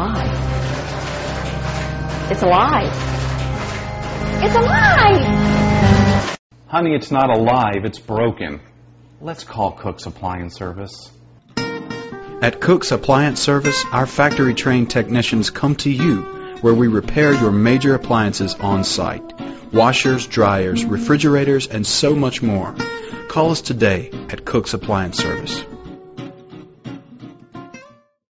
alive. It's alive. It's alive! Honey, it's not alive, it's broken. Let's call Cook's Appliance Service. At Cook's Appliance Service, our factory trained technicians come to you where we repair your major appliances on site washers, dryers, refrigerators, and so much more. Call us today at Cook's Appliance Service.